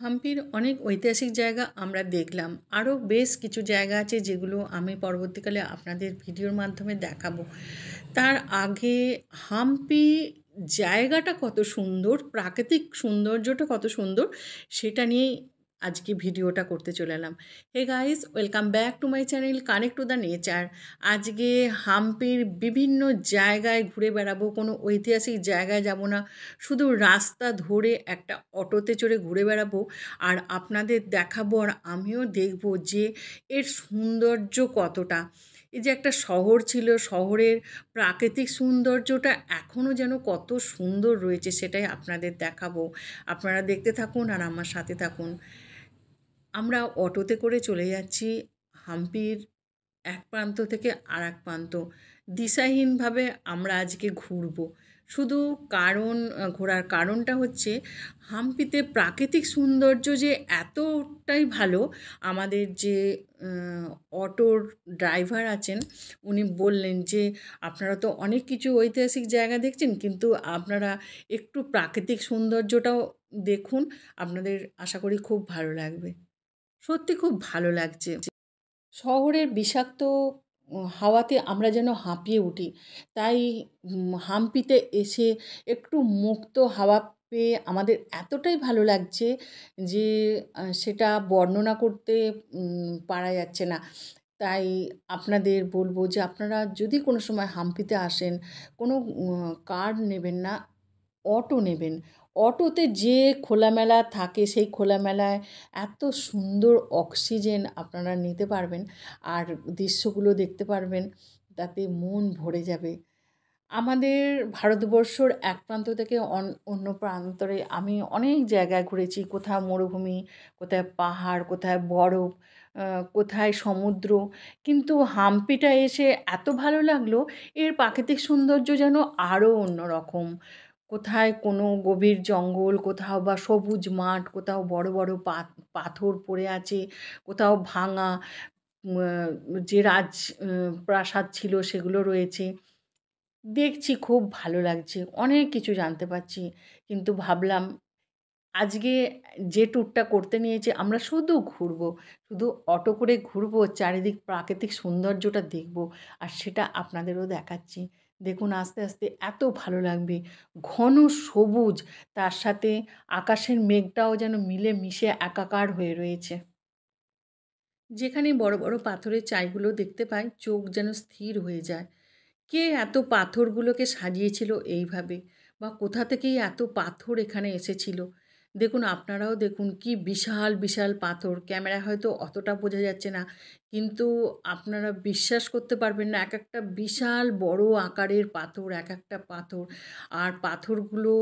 হাম্পির অনেক ঐতিহাসিক জায়গা আমরা দেখলাম। আরও বেশ কিছু জায়গা আছে যেগুলো আমি পরবর্তীকালে আপনাদের ভিডিওর মাধ্যমে দেখাবো। তার আগে হাম্পি জায়গাটা কত সুন্দর, প্রাকৃতিক সৌন্দর্যটা কত সুন্দর, সেটা নিয়েই আজকে ভিডিওটা করতে চলে এলাম। Hey guys welcome back to my channel connect to the nature আজকে হাম্পির বিভিন্ন জায়গায় ঘুরে বেড়াবো, কোনো ঐতিহাসিক জায়গায় যাব না, শুধু রাস্তা ধরে একটা অটোতে চড়ে ঘুরে বেড়াবো আর আপনাদের দেখাবো আর আমিও দেখব যে এর সৌন্দর্য কতটা। এই যে একটা শহর ছিল, শহরের প্রাকৃতিক সৌন্দর্যটা এখনও যেন কত সুন্দর রয়েছে সেটাই আপনাদের দেখাবো। আপনারা দেখতে থাকুন আর আমার সাথে থাকুন। আমরা অটোতে করে চলে যাচ্ছি হাম্পির এক প্রান্ত থেকে আর এক প্রান্ত। দিশাহীনভাবে আমরা আজকে ঘুরবো। শুধু কারণ, ঘোরার কারণটা হচ্ছে হাম্পিতে প্রাকৃতিক সৌন্দর্য যে এতটাই ভালো, আমাদের যে অটোর ড্রাইভার আছেন, উনি বললেন যে, আপনারা তো অনেক কিছু ঐতিহাসিক জায়গা দেখছেন, কিন্তু আপনারা একটু প্রাকৃতিক সৌন্দর্যটাও দেখুন। আপনাদের আশা করি খুব ভালো লাগবে। সত্যি খুব ভালো লাগছে। শহরের বিষাক্ত হাওয়াতে আমরা যেন হাঁপিয়ে উঠি। তাই হাম্পিতে এসে একটু মুক্ত হাওয়া পেয়ে আমাদের এতটাই ভালো লাগছে যে সেটা বর্ণনা করতে পারা যাচ্ছে না। তাই আপনাদের বলব যে, আপনারা যদি কোনো সময় হাম্পিতে আসেন, কোনো কার্ড নেবেন না। অটো নেবেন। অটোতে যে খোলামেলা থাকে সেই খোলামেলায় এত সুন্দর অক্সিজেন আপনারা নিতে পারবেন আর দৃশ্যগুলো দেখতে পারবেন, তাতে মন ভরে যাবে। আমাদের ভারতবর্ষর এক প্রান্ত থেকে অন্য প্রান্তরে আমি অনেক জায়গায় ঘুরেছি। কোথাও মরুভূমি, কোথায় পাহাড়, কোথায় বরফ কোথায় সমুদ্র। কিন্তু হাম্পিটা এসে এত ভালো লাগল, এর প্রাকৃতিক সৌন্দর্য যেন আরও অন্যরকম। কোথায় কোনো গভীর জঙ্গল, কোথাও বা সবুজ মাঠ, কোথাও বড় বড় পাথর পড়ে আছে, কোথাও ভাঙা যে রাজ প্রাসাদ ছিল সেগুলো রয়েছে। দেখছি খুব ভালো লাগছে, অনেক কিছু জানতে পারছি, কিন্তু ভাবলাম আজকে যে ট্যুরটা করতে নিয়েছি আমরা শুধু ঘুরবো, শুধু অটো করে ঘুরবো, চারিদিক প্রাকৃতিক সৌন্দর্যটা দেখব, আর সেটা আপনাদেরও দেখাচ্ছি। দেখুন, আস্তে আস্তে এত ভালো লাগবে। ঘন সবুজ, তার সাথে আকাশের মেঘটাও যেন মিলে মিশে একাকার হয়ে রয়েছে। যেখানে বড় বড় পাথরের চাইগুলো দেখতে পাই, চোখ যেন স্থির হয়ে যায়। কে এত পাথরগুলোকে সাজিয়েছিল এইভাবে? বা কোথা থেকেই এত পাথর এখানে এসেছিল? দেখুন, আপনারাও দেখুন কি বিশাল বিশাল পাথর। ক্যামেরা হয়তো অতটা বোঝা যাচ্ছে না, কিন্তু আপনারা বিশ্বাস করতে পারবেন না এক একটা বিশাল বড় আকারের পাথর এক একটা পাথর। আর পাথরগুলো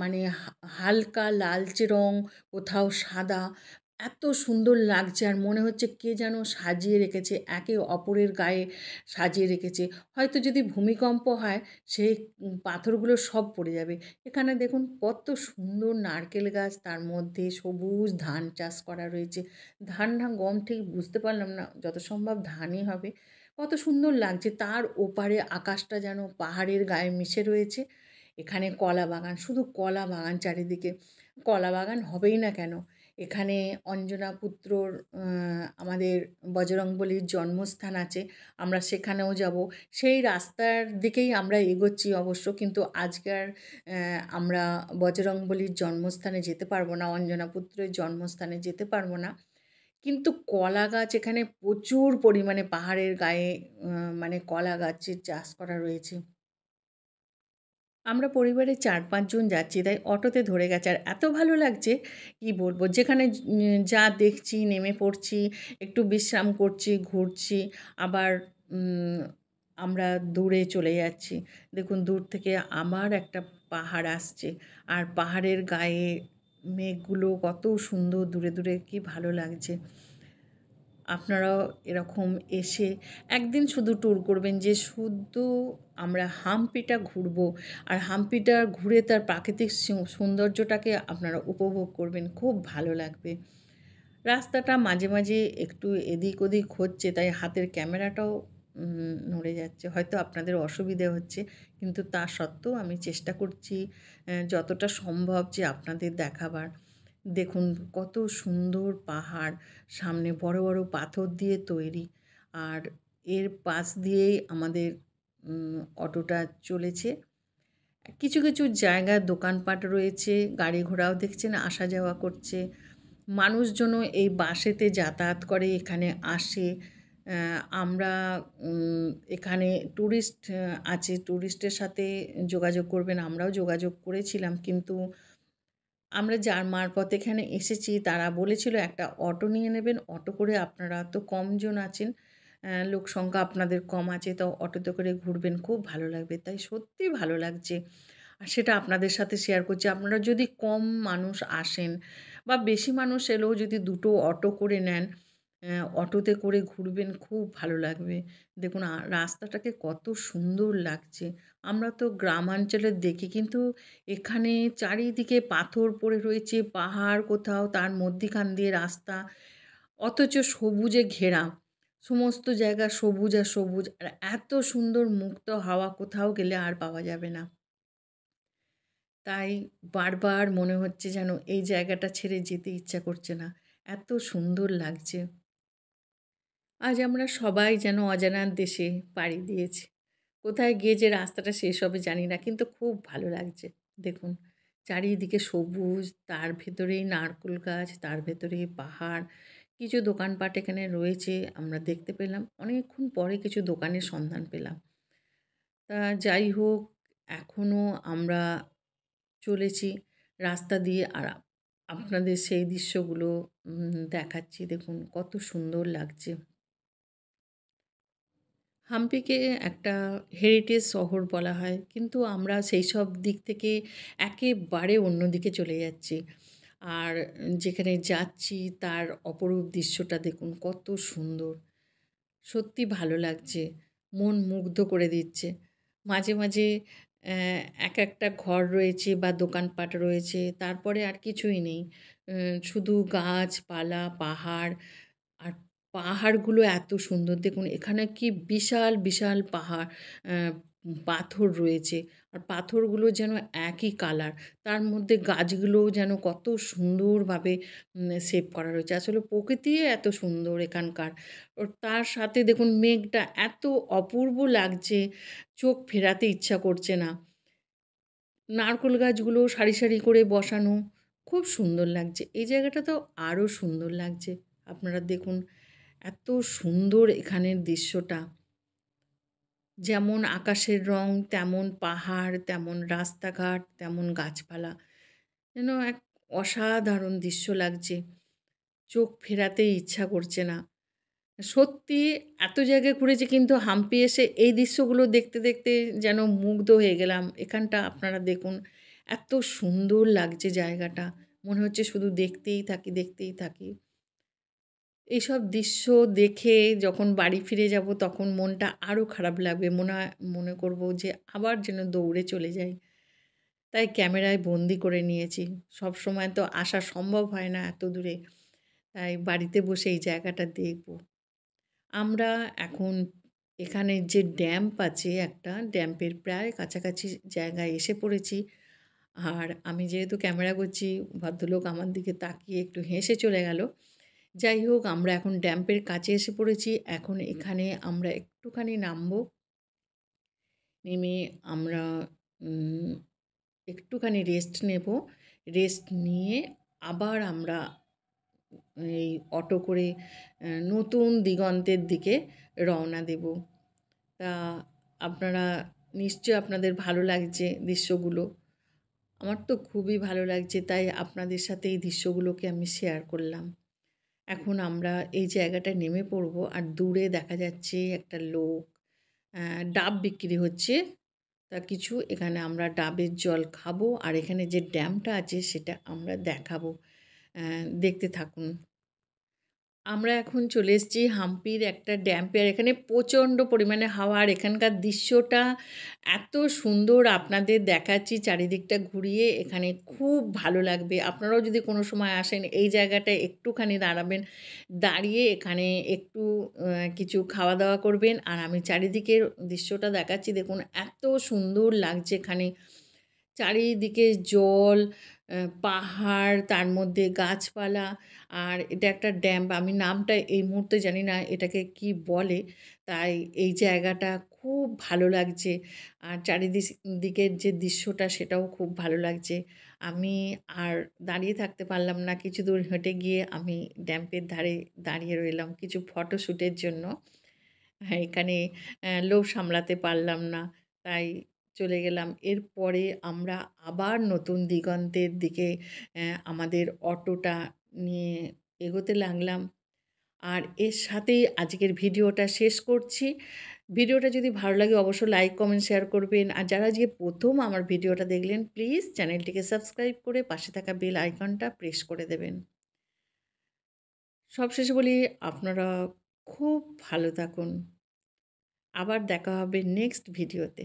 মানে হালকা লালচে রং, কোথাও সাদা। এত সুন্দর লাগছে আর মনে হচ্ছে কে যেন সাজিয়ে রেখেছে, একে অপরের গায়ে সাজিয়ে রেখেছে। হয়তো যদি ভূমিকম্প হয়, সেই পাথরগুলো সব পড়ে যাবে। এখানে দেখুন কত সুন্দর নারকেল গাছ, তার মধ্যে সবুজ ধান চাষ করা রয়েছে। ধান না গম ঠিক বুঝতে পারলাম না যত সম্ভব ধানই হবে। কত সুন্দর লাগছে, তার ওপারে আকাশটা যেন পাহাড়ের গায়ে মিশে রয়েছে। এখানে কলা বাগান, শুধু কলা বাগান চারিদিকে। কলা বাগান হবেই না কেন? এখানে অঞ্জনা পুত্রর আমাদের বজরংবলির জন্মস্থান আছে, আমরা সেখানেও যাব। সেই রাস্তার দিকেই আমরা এগোচ্ছি অবশ্য, কিন্তু আজকের আমরা বজরংবলির জন্মস্থানে যেতে পারব না, অঞ্জনা পুত্রের জন্মস্থানে যেতে পারব না। কিন্তু কলা গাছ এখানে প্রচুর পরিমাণে পাহাড়ের গায়ে মানে কলা গাছের চাষ করা রয়েছে। আমরা পরিবারে চার পাঁচজন যাচ্ছি, তাই অটোতে ধরে গেছে। আর এত ভালো লাগছে, কি বলব, যেখানে যা দেখছি, নেমে পড়ছি, একটু বিশ্রাম করছি, ঘুরছি, আবার আমরা দূরে চলে যাচ্ছি। দেখুন, দূর থেকে আবার একটা পাহাড় আসছে, আর পাহাড়ের গায়ে মেঘগুলো কত সুন্দর, দূরে দূরে কি ভালো লাগছে। আপনারাও এরকম এসে একদিন শুধু ট্যুর করবেন যে শুধু আমরা হাম্পিটা ঘুরবো আর হাম্পিটা ঘুরে তার প্রাকৃতিক সৌন্দর্যটাকে আপনারা উপভোগ করবেন, খুব ভালো লাগবে। রাস্তাটা মাঝে মাঝে একটু এদিক ওদিক হচ্ছে, তাই হাতের ক্যামেরাটাও নড়ে যাচ্ছে। হয়তো আপনাদের অসুবিধে হচ্ছে, কিন্তু তা সত্ত্বেও আমি চেষ্টা করছি যতটা সম্ভব যে আপনাদের দেখাবার। দেখুন, কত সুন্দর পাহাড়, সামনে বড় বড় পাথর দিয়ে তৈরি। আর এর পাশ দিয়েই আমাদের অটোটা চলেছে। কিছু কিছু জায়গায় দোকানপাট রয়েছে, গাড়ি ঘোড়াও দেখছেন, আসা যাওয়া করছে। মানুষজনও এই বাসেতে যাতায়াত করে, এখানে আসে। আমরা এখানে ট্যুরিস্ট আছে ট্যুরিস্টের সাথে যোগাযোগ করবেন, আমরাও যোগাযোগ করেছিলাম, কিন্তু আমরা যার মারপথ এখানে এসেছি, তারা বলেছিল একটা অটো নিয়ে নেবেন। অটো করে আপনারা তো কমজন আছেন লোক সংখ্যা আপনাদের কম আছে, তো অটোতে করে ঘুরবেন। খুব ভালো লাগবে, তাই সত্যি ভালো লাগছে। আর সেটা আপনাদের সাথে শেয়ার করছি। আপনারা যদি কম মানুষ আসেন বা বেশি মানুষ এলেও যদি দুটো অটো করে নেন অটোতে করে ঘুরবেন খুব ভালো লাগবে। দেখুন রাস্তাটাকে কত সুন্দর লাগছে। আমরা তো গ্রামাঞ্চলের দেখি কিন্তু এখানে চারিদিকে পাথর পড়ে রয়েছে, পাহাড় কোথাও, তার মধ্যিখান দিয়ে রাস্তা, অথচ সবুজে ঘেরা। সমস্ত জায়গা সবুজ আর সবুজ, আর এত সুন্দর মুক্ত হাওয়া কোথাও গেলে আর পাওয়া যাবে না। তাই বারবার মনে হচ্ছে যেন এই জায়গাটা ছেড়ে যেতে ইচ্ছা করছে না। এত সুন্দর লাগছে। আজ আমরা সবাই যেন অজানার দেশে পাড়ি দিয়েছি। কোথায় গিয়ে যে রাস্তাটা শেষ হবে জানি না, কিন্তু খুব ভালো লাগছে। দেখুন, চারিদিকে সবুজ, তার ভেতরেই নারকুল গাছ, তার ভেতরেই পাহাড়, কিছু দোকানপাট এখানে রয়েছে, আমরা দেখতে পেলাম। অনেকক্ষণ পরে কিছু দোকানের সন্ধান পেলাম। তা যাই হোক এখনও আমরা চলেছি রাস্তা দিয়ে আর আপনাদের সেই দৃশ্যগুলো দেখাচ্ছি। দেখুন, কত সুন্দর লাগছে। হাম্পিকে একটা হেরিটেজ শহর বলা হয়। কিন্তু আমরা সেই সব দিক থেকে একেবারে অন্যদিকে চলে যাচ্ছি। আর যেখানে যাচ্ছি, তার অপরূপ দৃশ্যটা দেখুন, কত সুন্দর। সত্যি ভালো লাগছে, মন মুগ্ধ করে দিচ্ছে। মাঝে মাঝে এক একটা ঘর রয়েছে বা দোকানপাট রয়েছে, তারপরে আর কিছুই নেই। শুধু গাছপালা, পাহাড় পাহাড়গুলো এত সুন্দর। দেখুন, এখানে কি বিশাল বিশাল পাহাড় পাথর রয়েছে। আর পাথরগুলো যেন একই কালার। তার মধ্যে গাছগুলোও যেন কত সুন্দরভাবে শেপ করা রয়েছে। আসলে প্রকৃতি এত সুন্দর এখানকার। ওর তার সাথে দেখুন, মেঘটা এত অপূর্ব লাগছে, চোখ ফেরাতে ইচ্ছা করছে না। নারকোল গাছগুলো সারি সারি করে বসানো, খুব সুন্দর লাগছে। এই জায়গাটা তো আরও সুন্দর লাগছে। আপনারা দেখুন এত সুন্দর এখানের দৃশ্যটা। যেমন আকাশের রং, তেমন পাহাড়, তেমন রাস্তাঘাট, তেমন গাছপালা। যেন এক অসাধারণ দৃশ্য লাগছে। চোখ ফেরাতেই ইচ্ছা করছে না। সত্যি এত জায়গায় ঘুরেছি কিন্তু হাম্পি এসে এই দৃশ্যগুলো দেখতে দেখতে যেন মুগ্ধ হয়ে গেলাম। এখানটা আপনারা দেখুন, এত সুন্দর লাগছে জায়গাটা। মনে হচ্ছে শুধু দেখতেই থাকি দেখতেই থাকি। এইসব দৃশ্য দেখে যখন বাড়ি ফিরে যাব, তখন মনটা আরও খারাপ লাগবে। মনে মনে করব যে আবার যেন দৌড়ে চলে যাই। তাই ক্যামেরায় বন্দি করে নিয়েছি। সব সময় তো আসা সম্ভব হয় না এত দূরে। তাই বাড়িতে বসে এই জায়গাটা দেখব। আমরা এখন এখানে যে ড্যাম্প আছে একটা, ড্যাম্পের প্রায় কাছাকাছি জায়গায় এসে পড়েছি। আর আমি যেহেতু ক্যামেরা করছি, ভদ্রলোক আমার দিকে তাকিয়ে একটু হেসে চলে গেল। যাই হোক, আমরা এখন ড্যাম্পের কাছে এসে পড়েছি। এখন এখানে আমরা একটুখানি নামবো। নেমে আমরা একটুখানি রেস্ট নেব। রেস্ট নিয়ে আবার আমরা এই অটো করে নতুন দিগন্তের দিকে রওনা দেব। তা আপনারা নিশ্চয় আপনাদের ভালো লাগছে দৃশ্যগুলো। আমার তো খুবই ভালো লাগছে, তাই আপনাদের সাথে এই দৃশ্যগুলোকে আমি শেয়ার করলাম। এখন আমরা এই জায়গাটায় নেমে পড়ব আর দূরে দেখা যাচ্ছে একটা লোক ডাব বিক্রি হচ্ছে। তা কিছু এখানে আমরা ডাবের জল খাব আর এখানে যে ড্যামটা আছে সেটা আমরা দেখাবো। দেখতে থাকুন। আমরা এখন চলে এসেছি হাম্পির একটা ড্যাম্পে আর এখানে প্রচণ্ড পরিমাণে হাওয়া। আর এখানকার দৃশ্যটা এত সুন্দর আপনাদের দেখাচ্ছি চারিদিকটা ঘুরিয়ে। এখানে খুব ভালো লাগবে। আপনারাও যদি কোনো সময় আসেন এই জায়গাটায় একটুখানি দাঁড়াবেন, দাঁড়িয়ে এখানে একটু কিছু খাওয়া দাওয়া করবেন। আর আমি চারিদিকের দৃশ্যটা দেখাচ্ছি। দেখুন, এত সুন্দর লাগছে এখানে। চারিদিকে জল পাহাড়, তার মধ্যে গাছপালা আর এটা একটা ড্যাম। আমি নামটা এই মুহূর্তে জানি না এটাকে কি বলে। তাই এই জায়গাটা খুব ভালো লাগছে আর চারিদিক দিকের যে দৃশ্যটা সেটাও খুব ভালো লাগছে। আমি আর দাঁড়িয়ে থাকতে পারলাম না। কিছু দূর হেঁটে গিয়ে আমি ড্যাম্পের ধারে দাঁড়িয়ে রইলাম কিছু ফটোশ্যুটের জন্য। এখানে লোভ সামলাতে পারলাম না। তাই চলে গেলাম। এরপরে আমরা আবার নতুন দিগন্তের দিকে আমাদের অটোটা নিয়ে এগোতে লাগলাম। আর এর সাথেই আজকের ভিডিওটা শেষ করছি। ভিডিওটা যদি ভালো লাগে অবশ্যই লাইক, কমেন্ট, শেয়ার করবেন। আর যারা যে প্রথম আমার ভিডিওটা দেখলেন, প্লিজ চ্যানেলটিকে সাবস্ক্রাইব করে পাশে থাকা বেল আইকনটা প্রেস করে দেবেন। সবশেষে বলি, আপনারা খুব ভালো থাকুন। আবার দেখা হবে নেক্সট ভিডিওতে।